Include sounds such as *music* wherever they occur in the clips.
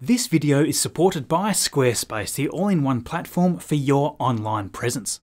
This video is supported by Squarespace, the all-in-one platform for your online presence.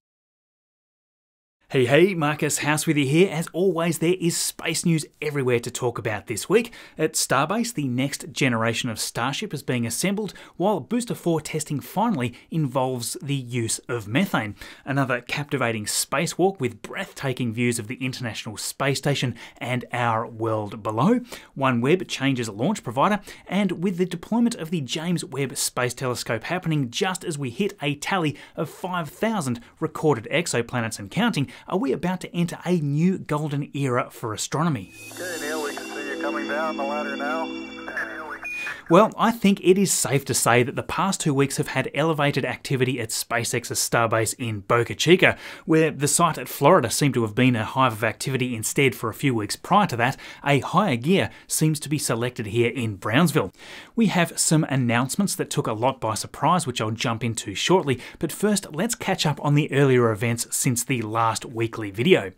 Hey, hey, Marcus House with you here. As always, there is space news everywhere to talk about this week. At Starbase, the next generation of Starship is being assembled, while Booster 4 testing finally involves the use of methane. Another captivating spacewalk with breathtaking views of the International Space Station and our world below. OneWeb changes launch provider, and with the deployment of the James Webb Space Telescope happening just as we hit a tally of 5,000 recorded exoplanets and counting, are we about to enter a new golden era for astronomy? Okay, Neil, we can see you coming down the ladder now. Well, I think it is safe to say that the past two weeks have had elevated activity at SpaceX's starbase in Boca Chica, where the site at Florida seemed to have been a hive of activity instead for a few weeks prior to that. A higher gear seems to be selected here in Brownsville. We have some announcements that took a lot by surprise, which I'll jump into shortly, but first let's catch up on the earlier events since the last weekly video.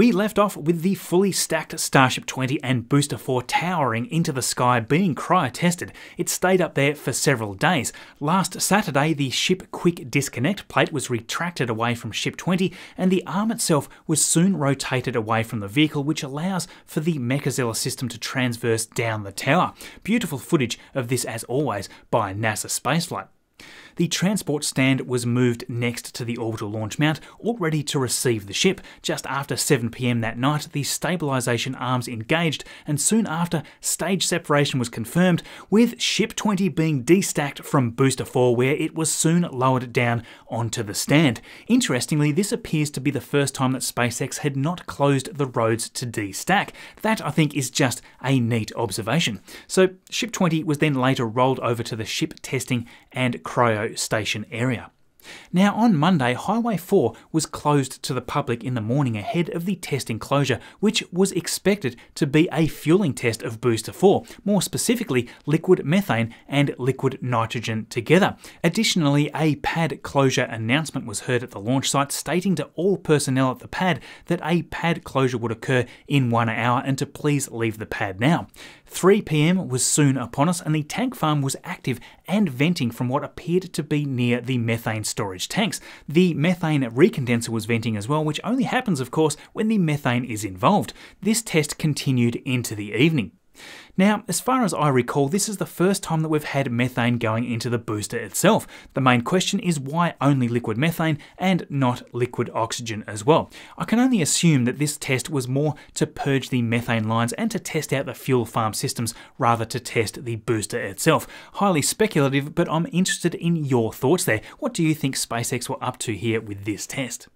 We left off with the fully stacked Starship 20 and Booster 4 towering into the sky being cryo tested. It stayed up there for several days. Last Saturday, the ship quick disconnect plate was retracted away from Ship 20 and the arm itself was soon rotated away from the vehicle, which allows for the Mechazilla system to transverse down the tower. Beautiful footage of this, as always, by NASA Spaceflight. The transport stand was moved next to the orbital launch mount, all ready to receive the ship. Just after 7pm that night, the stabilisation arms engaged, and soon after, stage separation was confirmed, with Ship 20 being destacked from Booster 4, where it was soon lowered down onto the stand. Interestingly, this appears to be the first time that SpaceX had not closed the roads to destack. That, I think, is just a neat observation. So, Ship 20 was then later rolled over to the ship testing and cryo station area. Now, on Monday, Highway 4 was closed to the public in the morning ahead of the test enclosure, which was expected to be a fueling test of Booster 4, more specifically liquid methane and liquid nitrogen together. Additionally, a pad closure announcement was heard at the launch site stating to all personnel at the pad that a pad closure would occur in one hour and to please leave the pad now. 3 pm was soon upon us, and the tank farm was active and venting from what appeared to be near the methane storage tanks. The methane recondenser was venting as well, which only happens, of course, when the methane is involved. This test continued into the evening. Now, as far as I recall, this is the first time that we've had methane going into the booster itself. The main question is why only liquid methane and not liquid oxygen as well. I can only assume that this test was more to purge the methane lines and to test out the fuel farm systems rather to test the booster itself. Highly speculative, but I'm interested in your thoughts there. What do you think SpaceX were up to here with this test?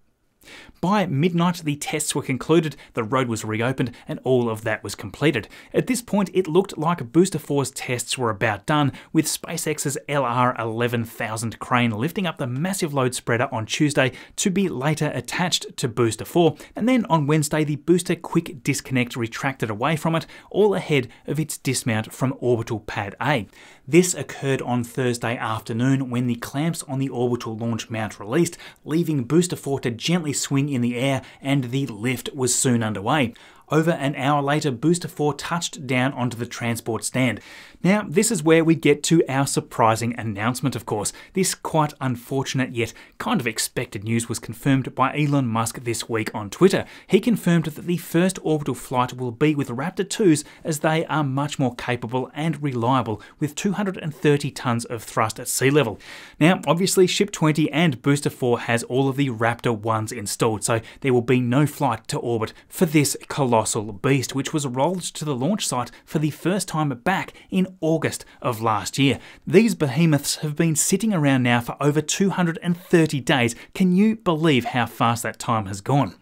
By midnight, the tests were concluded, the road was reopened, and all of that was completed. At this point, it looked like Booster 4's tests were about done, with SpaceX's LR 11000 crane lifting up the massive load spreader on Tuesday to be later attached to Booster 4, and then on Wednesday, the booster quick disconnect retracted away from it, all ahead of its dismount from orbital pad A. This occurred on Thursday afternoon when the clamps on the orbital launch mount released, leaving Booster 4 to gently swing in the air and the lift was soon underway. Over an hour later, Booster 4 touched down onto the transport stand. Now, this is where we get to our surprising announcement, of course. This quite unfortunate yet kind of expected news was confirmed by Elon Musk this week on Twitter. He confirmed that the first orbital flight will be with Raptor 2s as they are much more capable and reliable with 230 tons of thrust at sea level. Now, obviously, Ship 20 and Booster 4 has all of the Raptor 1s installed, so there will be no flight to orbit for this colossal beast, which was rolled to the launch site for the first time back in August of last year. These behemoths have been sitting around now for over 230 days. Can you believe how fast that time has gone?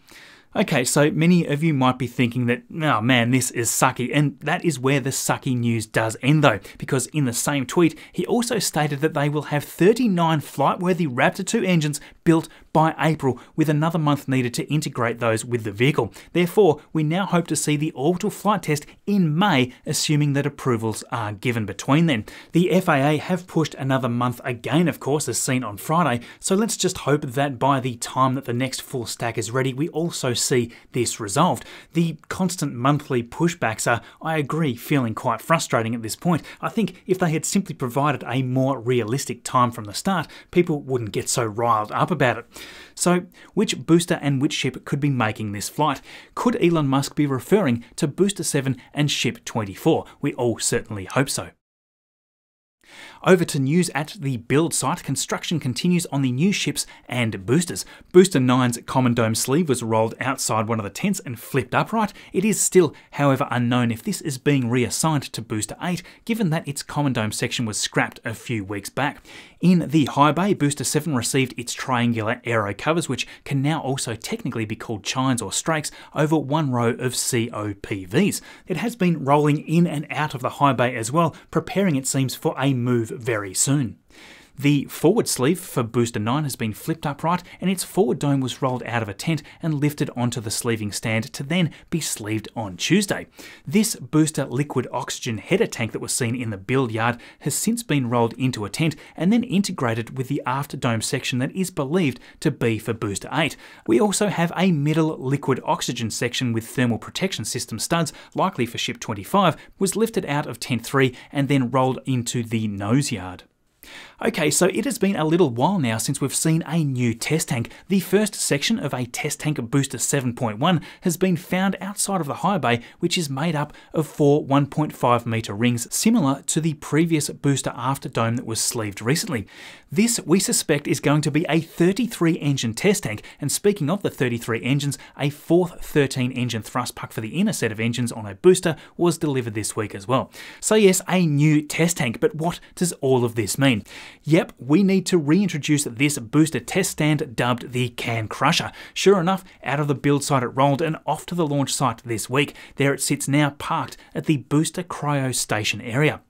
Okay, so many of you might be thinking that, oh man, this is sucky, and that is where the sucky news does end though, because in the same tweet, he also stated that they will have 39 flight-worthy Raptor 2 engines built by April, with another month needed to integrate those with the vehicle. Therefore, we now hope to see the orbital flight test in May, assuming that approvals are given between then. The FAA have pushed another month again, of course, as seen on Friday, so let's just hope that by the time that the next full stack is ready, we also see this resolved. The constant monthly pushbacks are, I agree, feeling quite frustrating at this point. I think if they had simply provided a more realistic time from the start, people wouldn't get so riled up about it. So, which booster and which ship could be making this flight? Could Elon Musk be referring to Booster 7 and Ship 24? We all certainly hope so. Over to news at the build site, construction continues on the new ships and boosters. Booster 9's common dome sleeve was rolled outside one of the tents and flipped upright. It is still, however, unknown if this is being reassigned to Booster 8, given that its common dome section was scrapped a few weeks back. In the high bay, Booster 7 received its triangular aero covers, which can now also technically be called chines or strakes, over one row of COPVs. It has been rolling in and out of the high bay as well, preparing, it seems, for a move very soon. The forward sleeve for Booster 9 has been flipped upright and its forward dome was rolled out of a tent and lifted onto the sleeving stand to then be sleeved on Tuesday. This booster liquid oxygen header tank that was seen in the build yard has since been rolled into a tent and then integrated with the after dome section that is believed to be for Booster 8. We also have a middle liquid oxygen section with thermal protection system studs, likely for Ship 25, was lifted out of Tent 3 and then rolled into the nose yard. Okay, so it has been a little while now since we've seen a new test tank. The first section of a test tank booster 7.1 has been found outside of the high bay, which is made up of four 1.5 metre rings, similar to the previous booster after dome that was sleeved recently. This, we suspect, is going to be a 33 engine test tank, and speaking of the 33 engines, a fourth 13 engine thrust puck for the inner set of engines on a booster was delivered this week as well. So, yes, a new test tank, but what does all of this mean? Yep, we need to reintroduce this booster test stand dubbed the Can Crusher. Sure enough, out of the build site it rolled and off to the launch site this week. There it sits now parked at the Booster Cryo Station area.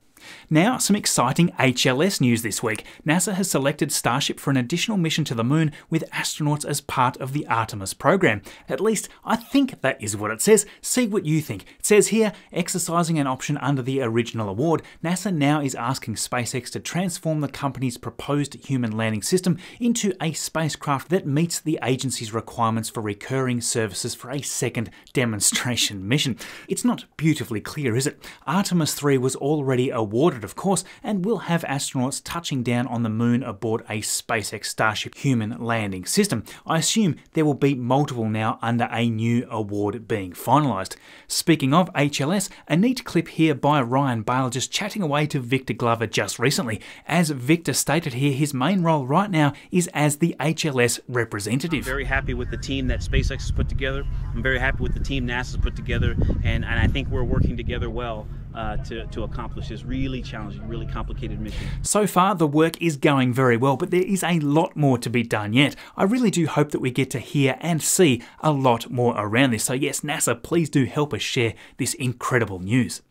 Now, some exciting HLS news this week. NASA has selected Starship for an additional mission to the moon with astronauts as part of the Artemis program. At least, I think that is what it says. See what you think. It says here, exercising an option under the original award, NASA now is asking SpaceX to transform the company's proposed human landing system into a spacecraft that meets the agency's requirements for recurring services for a second *laughs* demonstration mission. It's not beautifully clear, is it? Artemis 3 was already awarded awarded, of course, and will have astronauts touching down on the moon aboard a SpaceX Starship human landing system. I assume there will be multiple now under a new award being finalised. Speaking of HLS, a neat clip here by Ryan Bale just chatting away to Victor Glover just recently. As Victor stated here, his main role right now is as the HLS representative. I'm very happy with the team that SpaceX has put together. I'm very happy with the team NASA has put together, and, and I think we're working together well uh, to, to accomplish this really challenging, really complicated mission. So far, the work is going very well, but there is a lot more to be done yet. I really do hope that we get to hear and see a lot more around this. So, yes, NASA, please do help us share this incredible news.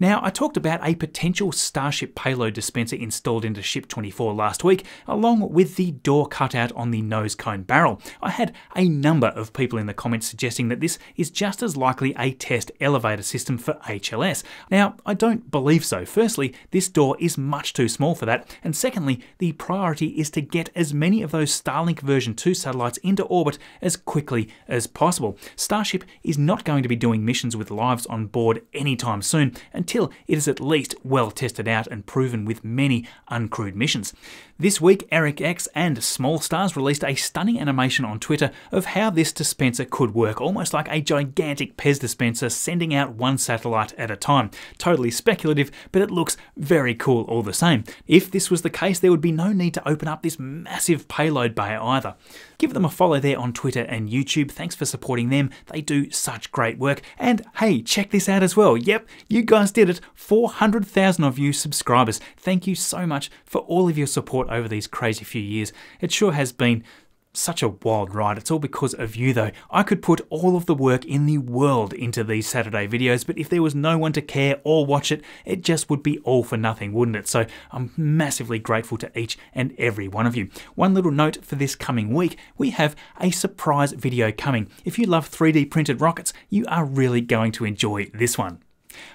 Now, I talked about a potential Starship payload dispenser installed into Ship 24 last week, along with the door cutout on the nose cone barrel. I had a number of people in the comments suggesting that this is just as likely a test elevator system for HLS. Now, I don't believe so. Firstly, this door is much too small for that, and secondly, the priority is to get as many of those Starlink version 2 satellites into orbit as quickly as possible. Starship is not going to be doing missions with lives on board anytime soon, until it is at least well tested out and proven with many uncrewed missions. This week, Eric X and Small Stars released a stunning animation on Twitter of how this dispenser could work, almost like a gigantic Pez dispenser sending out one satellite at a time. Totally speculative, but it looks very cool all the same. If this was the case, there would be no need to open up this massive payload bay either. Give them a follow there on Twitter and YouTube. Thanks for supporting them. They do such great work. And hey, check this out as well. Yep, you guys did it. 400,000 of you subscribers. Thank you so much for all of your support over these crazy few years. It sure has been such a wild ride. It's all because of you, though. I could put all of the work in the world into these Saturday videos, but if there was no one to care or watch it, it just would be all for nothing, wouldn't it? So I'm massively grateful to each and every one of you. One little note for this coming week we have a surprise video coming. If you love 3D printed rockets, you are really going to enjoy this one.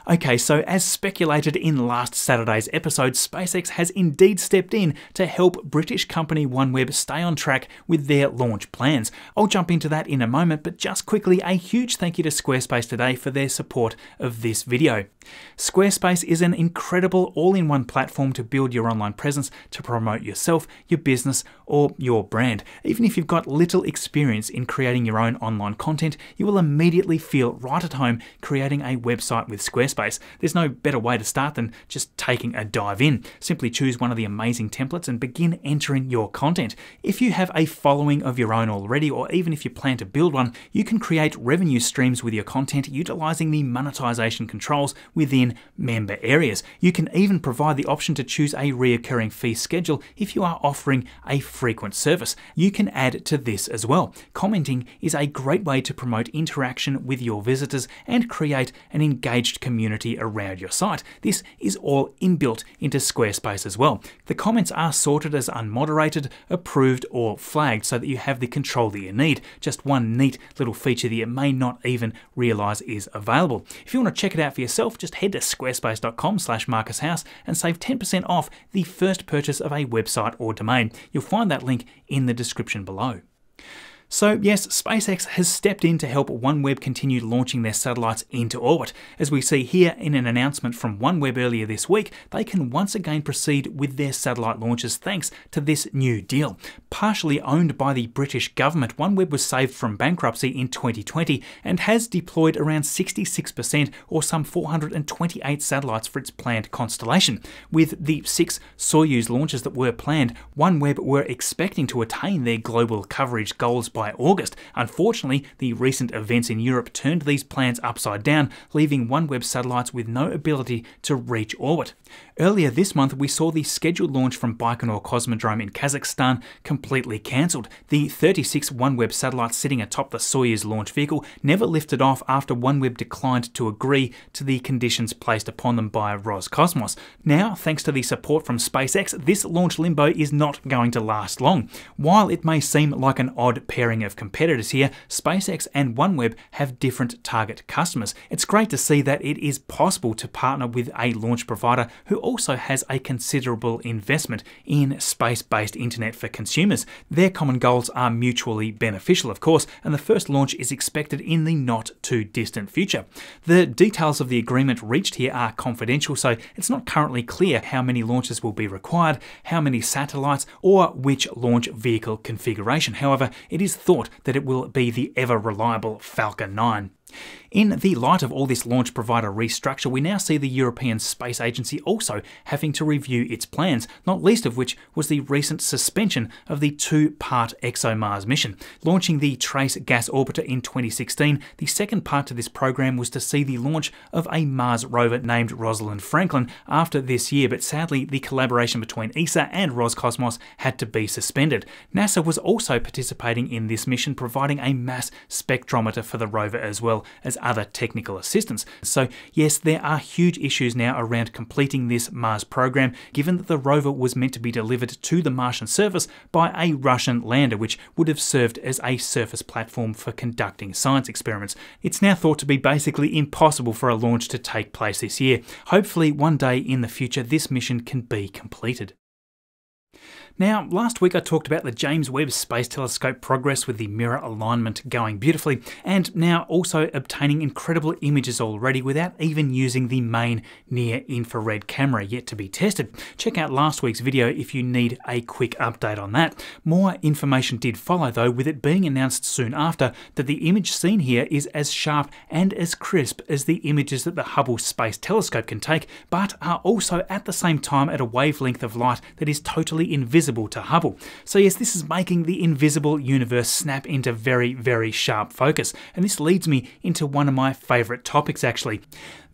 Okay, so as speculated in last Saturday's episode, SpaceX has indeed stepped in to help British company OneWeb stay on track with their launch plans. I'll jump into that in a moment, but just quickly, a huge thank you to Squarespace today for their support of this video. Squarespace is an incredible all in one platform to build your online presence to promote yourself, your business, or your brand. Even if you've got little experience in creating your own online content, you will immediately feel right at home creating a website with Squarespace. There's no better way to start than just taking a dive in. Simply choose one of the amazing templates and begin entering your content. If you have a following of your own already, or even if you plan to build one, you can create revenue streams with your content utilizing the monetization controls within member areas. You can even provide the option to choose a reoccurring fee schedule if you are offering a frequent service. You can add to this as well. Commenting is a great way to promote interaction with your visitors and create an engaged community around your site. This is all inbuilt into Squarespace as well. The comments are sorted as unmoderated, approved, or flagged so that you have the control that you need. Just one neat little feature that you may not even realize is available. If you want to check it out for yourself, just head to squarespace.com slash marcushouse and save 10% off the first purchase of a website or domain. You'll find that link in the description below. So, yes, SpaceX has stepped in to help OneWeb continue launching their satellites into orbit. As we see here in an announcement from OneWeb earlier this week, they can once again proceed with their satellite launches thanks to this new deal. Partially owned by the British government, OneWeb was saved from bankruptcy in 2020 and has deployed around 66% or some 428 satellites for its planned constellation. With the six Soyuz launches that were planned, OneWeb were expecting to attain their global coverage goals by August. Unfortunately, the recent events in Europe turned these plans upside down, leaving OneWeb satellites with no ability to reach orbit. Earlier this month, we saw the scheduled launch from Baikonur Cosmodrome in Kazakhstan completely cancelled. The 36 OneWeb satellites sitting atop the Soyuz launch vehicle never lifted off after OneWeb declined to agree to the conditions placed upon them by Roscosmos. Now, thanks to the support from SpaceX, this launch limbo is not going to last long. While it may seem like an odd pairing pairing of competitors here, SpaceX and OneWeb have different target customers. It's great to see that it is possible to partner with a launch provider who also has a considerable investment in space based internet for consumers. Their common goals are mutually beneficial, of course, and the first launch is expected in the not too distant future. The details of the agreement reached here are confidential, so it's not currently clear how many launches will be required, how many satellites, or which launch vehicle configuration. However, it is thought that it will be the ever reliable Falcon 9. In the light of all this launch provider restructure, we now see the European Space Agency also having to review its plans, not least of which was the recent suspension of the two part ExoMars mission. Launching the Trace Gas Orbiter in 2016, the second part to this program was to see the launch of a Mars rover named Rosalind Franklin after this year, but sadly, the collaboration between ESA and Roscosmos had to be suspended. NASA was also participating in this mission, providing a mass spectrometer for the rover as well as other technical assistance. So, yes, there are huge issues now around completing this Mars program, given that the rover was meant to be delivered to the Martian surface by a Russian lander, which would have served as a surface platform for conducting science experiments. It's now thought to be basically impossible for a launch to take place this year. Hopefully, one day in the future, this mission can be completed. Now, last week I talked about the James Webb Space Telescope progress with the mirror alignment going beautifully, and now also obtaining incredible images already without even using the main near infrared camera yet to be tested. Check out last week's video if you need a quick update on that. More information did follow though, with it being announced soon after that the image seen here is as sharp and as crisp as the images that the Hubble Space Telescope can take, but are also at the same time at a wavelength of light that is totally invisible invisible to Hubble. So yes, this is making the invisible universe snap into very, very sharp focus. And this leads me into one of my favourite topics actually.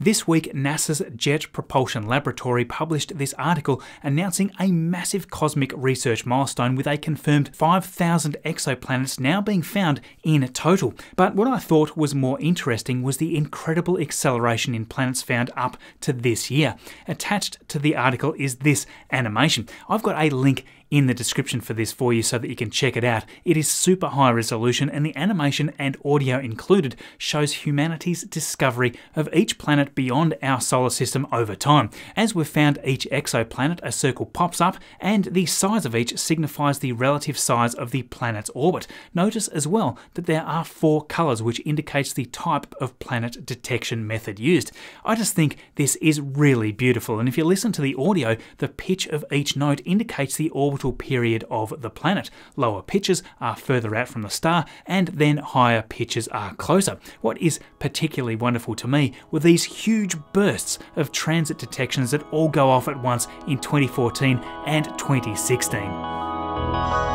This week, NASA's Jet Propulsion Laboratory published this article announcing a massive cosmic research milestone with a confirmed 5,000 exoplanets now being found in total. But what I thought was more interesting was the incredible acceleration in planets found up to this year. Attached to the article is this animation. I've got a link in the description for this for you so that you can check it out. It is super high resolution, and the animation and audio included shows humanity's discovery of each planet beyond our solar system over time. As we've found each exoplanet, a circle pops up, and the size of each signifies the relative size of the planet's orbit. Notice as well that there are four colours, which indicates the type of planet detection method used. I just think this is really beautiful, and if you listen to the audio, the pitch of each note indicates the orbital orbital period of the planet. Lower pitches are further out from the star, and then higher pitches are closer. What is particularly wonderful to me were these huge bursts of transit detections that all go off at once in 2014 and 2016.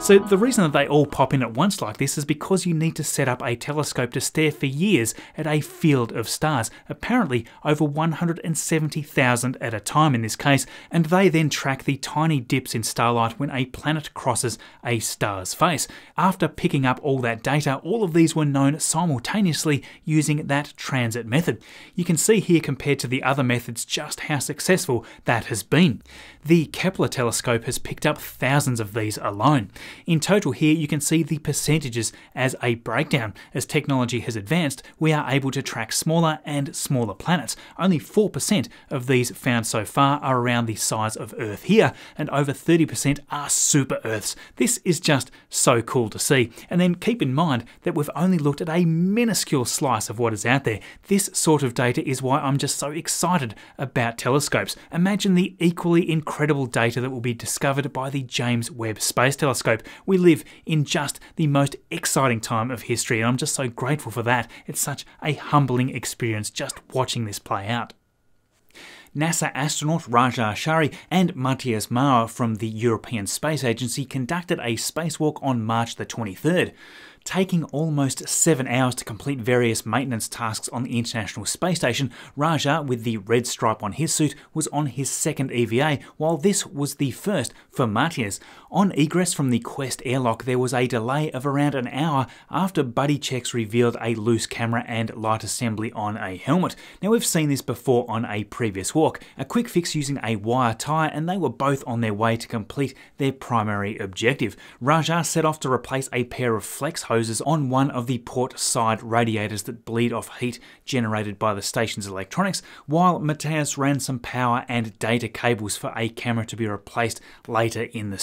So the reason that they all pop in at once like this is because you need to set up a telescope to stare for years at a field of stars, apparently over 170,000 at a time in this case, and they then track the tiny dips in starlight when a planet crosses a star's face. After picking up all that data, all of these were known simultaneously using that transit method. You can see here compared to the other methods just how successful that has been. The Kepler telescope has picked up thousands of these alone. In total, here you can see the percentages as a breakdown. As technology has advanced, we are able to track smaller and smaller planets. Only 4% of these found so far are around the size of Earth here, and over 30% are super Earths. This is just so cool to see. And then keep in mind that we've only looked at a minuscule slice of what is out there. This sort of data is why I'm just so excited about telescopes. Imagine the equally incredible data that will be discovered by the James Webb Space Telescope We live in just the most exciting time of history, and I'm just so grateful for that. It's such a humbling experience just watching this play out. NASA astronaut Raja Chari and Matthias Maurer from the European Space Agency conducted a spacewalk on March the 23rd taking almost seven hours to complete various maintenance tasks on the International Space Station, Raja, with the red stripe on his suit, was on his second EVA, while this was the first for Matthias. On egress from the Quest airlock, there was a delay of around an hour after buddy checks revealed a loose camera and light assembly on a helmet. Now, we've seen this before on a previous walk, a quick fix using a wire tie, and they were both on their way to complete their primary objective. Raja set off to replace a pair of flex hoses on one of the port side radiators that bleed off heat generated by the station's electronics, while Matthias ran some power and data cables for a camera to be replaced later in the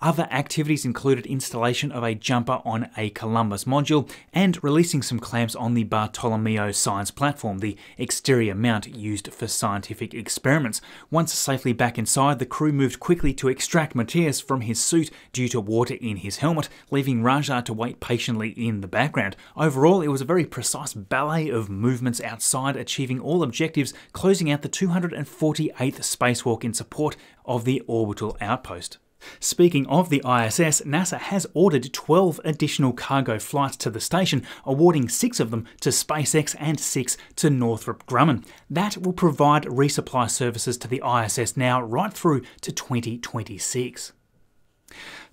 Other activities included installation of a jumper on a Columbus module and releasing some clamps on the Bartolomeo science platform, the exterior mount used for scientific experiments. Once safely back inside, the crew moved quickly to extract Matthias from his suit due to water in his helmet, leaving Raja to wait patiently in the background. Overall, it was a very precise ballet of movements outside, achieving all objectives, closing out the 248th spacewalk in support of the orbital outpost. Speaking of the ISS, NASA has ordered 12 additional cargo flights to the station, awarding six of them to SpaceX and six to Northrop Grumman. That will provide resupply services to the ISS now right through to 2026.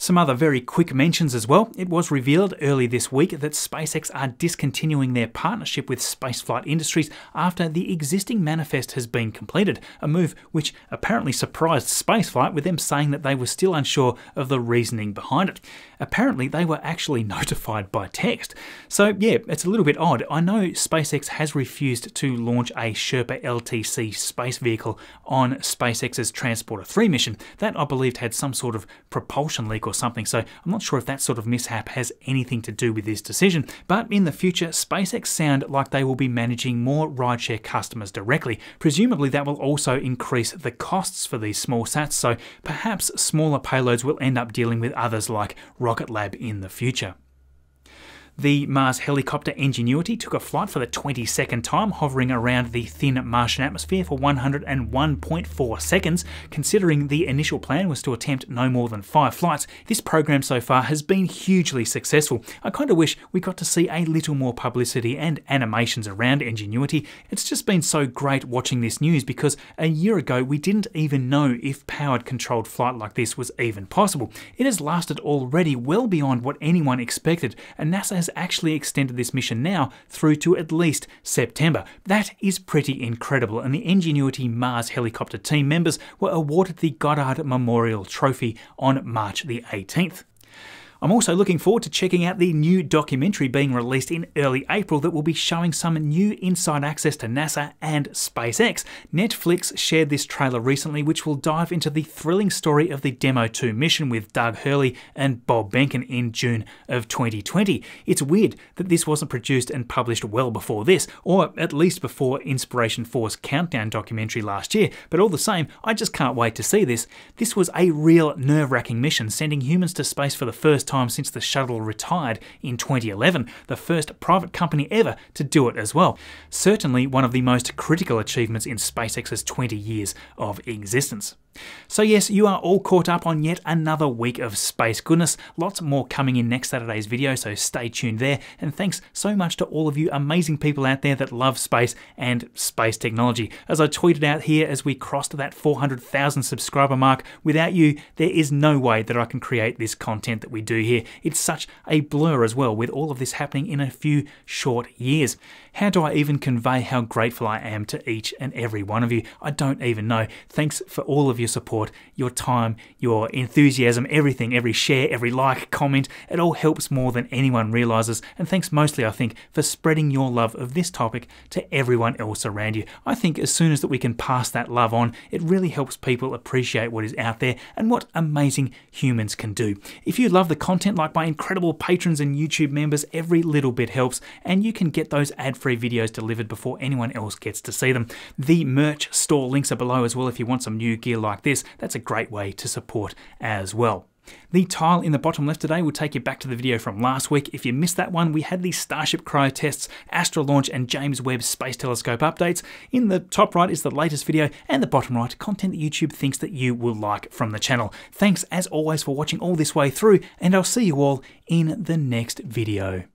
Some other very quick mentions as well. It was revealed early this week that SpaceX are discontinuing their partnership with Spaceflight Industries after the existing manifest has been completed, a move which apparently surprised Spaceflight with them saying that they were still unsure of the reasoning behind it. Apparently, they were actually *laughs* notified by text. So, yeah, it's a little bit odd. I know SpaceX has refused to launch a Sherpa LTC space vehicle on SpaceX's Transporter 3 mission. That, I believed, had some sort of propulsion leak or something, so I'm not sure if that sort of mishap has anything to do with this decision. But in the future, SpaceX sound like they will be managing more rideshare customers directly. Presumably, that will also increase the costs for these small sats, so perhaps smaller payloads will end up dealing with others like Rocket Lab in the future. The Mars helicopter Ingenuity took a flight for the 22nd time, hovering around the thin Martian atmosphere for 101.4 seconds. Considering the initial plan was to attempt no more than five flights, this program so far has been hugely successful. I kind of wish we got to see a little more publicity and animations around Ingenuity. It's just been so great watching this news because a year ago we didn't even know if powered controlled flight like this was even possible. It has lasted already well beyond what anyone expected, and NASA has actually extended this mission now through to at least September. That is pretty incredible, and the Ingenuity Mars helicopter team members were awarded the Goddard Memorial Trophy on March the 18th. I'm also looking forward to checking out the new documentary being released in early April that will be showing some new inside access to NASA and SpaceX. Netflix shared this trailer recently, which will dive into the thrilling story of the Demo 2 mission with Doug Hurley and Bob Behnken in June of 2020. It's weird that this wasn't produced and published well before this, or at least before Inspiration 4's Countdown documentary last year, but all the same, I just can't wait to see this. This was a real nerve wracking mission, sending humans to space for the first time since the shuttle retired in 2011, the first private company ever to do it as well. Certainly one of the most critical achievements in SpaceX's 20 years of existence. So, yes, you are all caught up on yet another week of space goodness. Lots more coming in next Saturday's video, so stay tuned there. And thanks so much to all of you amazing people out there that love space and space technology. As I tweeted out here as we crossed that 400,000 subscriber mark, without you, there is no way that I can create this content that we do here. It's such a blur as well, with all of this happening in a few short years. How do I even convey how grateful I am to each and every one of you? I don't even know. Thanks for all of your support, your time, your enthusiasm, everything, every share, every like, comment. It all helps more than anyone realizes. And thanks mostly, I think, for spreading your love of this topic to everyone else around you. I think as soon as that we can pass that love on, it really helps people appreciate what is out there and what amazing humans can do. If you love the content like my incredible patrons and YouTube members, every little bit helps, and you can get those ad free videos delivered before anyone else gets to see them. The merch store links are below as well if you want some new gear like this. That's a great way to support as well. The tile in the bottom left today will take you back to the video from last week. If you missed that one, we had the Starship cryo tests, Astra launch, and James Webb Space Telescope updates. In the top right is the latest video, and the bottom right, content that YouTube thinks that you will like from the channel. Thanks as always for watching all this way through, and I'll see you all in the next video.